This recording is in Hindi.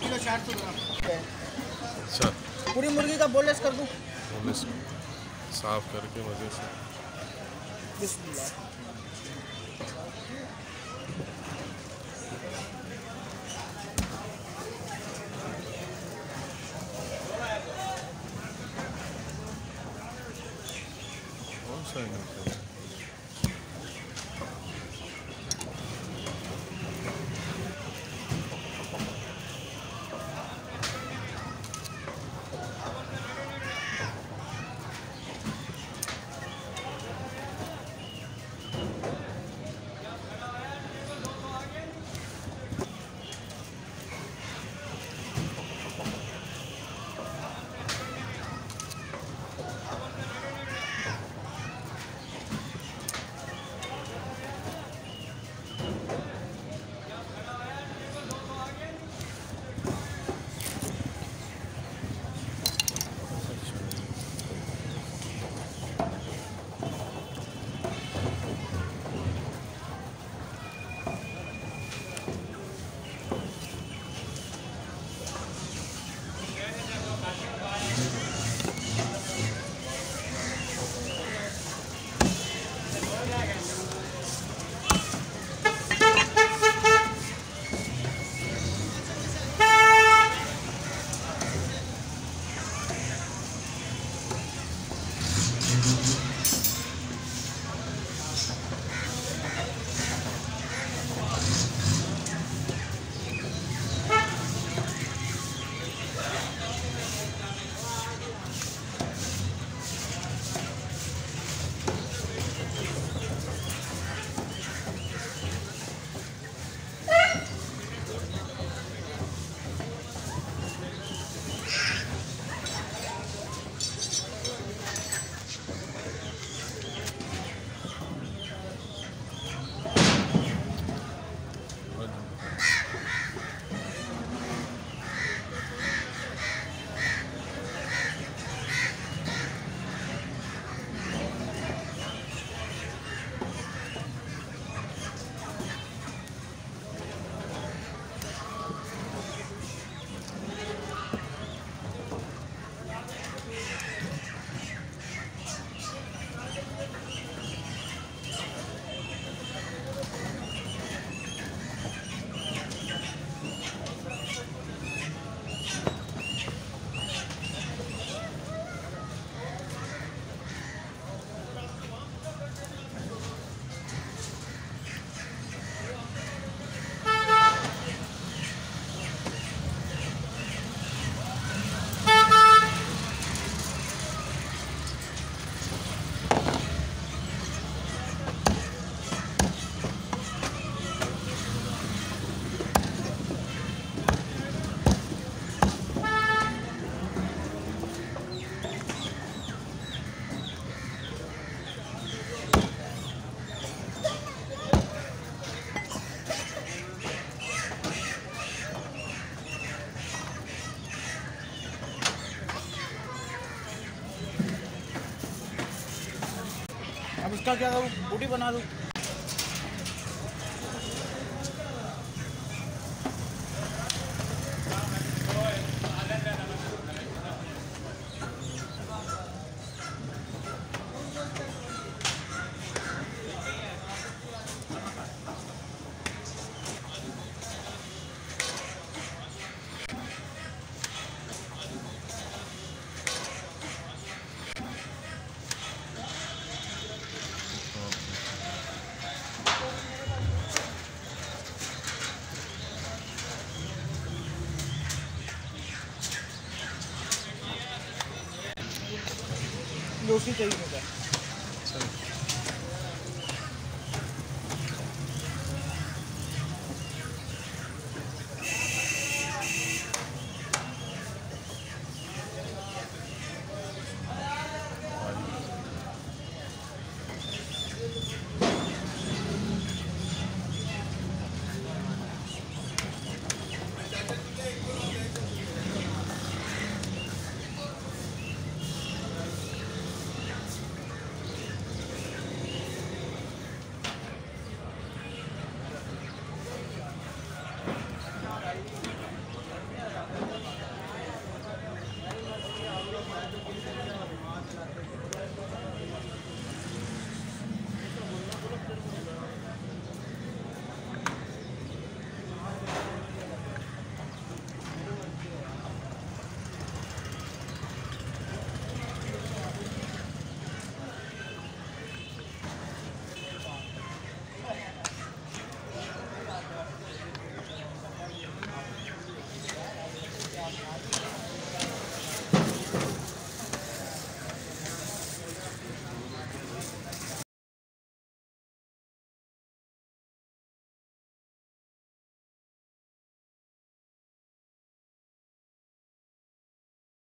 किलो चार सौ ग्राम। अच्छा पूरी मुर्गी का बोलेस कर दूँ? इसको साफ़ करके मज़े से। बिस्मिल्लाह। कौन अब इसका क्या करूँ? बूटी बना दूँ? ये चाहिए का